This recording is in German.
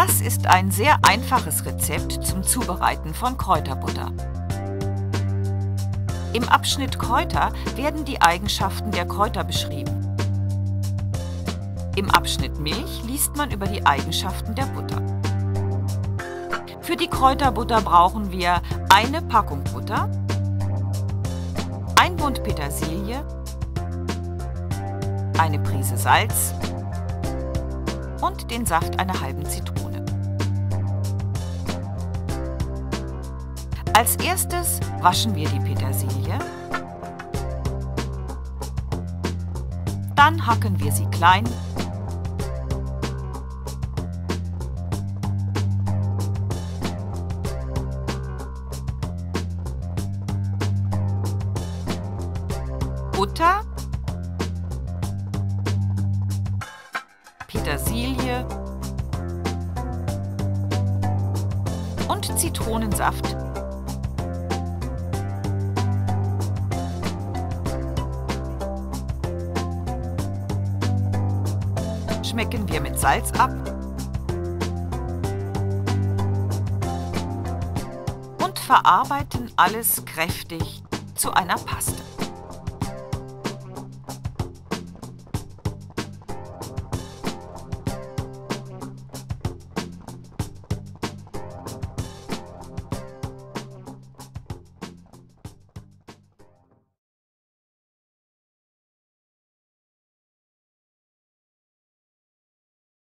Das ist ein sehr einfaches Rezept zum Zubereiten von Kräuterbutter. Im Abschnitt Kräuter werden die Eigenschaften der Kräuter beschrieben. Im Abschnitt Milch liest man über die Eigenschaften der Butter. Für die Kräuterbutter brauchen wir eine Packung Butter, ein Bund Petersilie, eine Prise Salz und den Saft einer halben Zitrone. Als erstes waschen wir die Petersilie. Dann hacken wir sie klein Butter, Petersilie und Zitronensaft. Schmecken wir mit Salz ab und verarbeiten alles kräftig zu einer Paste.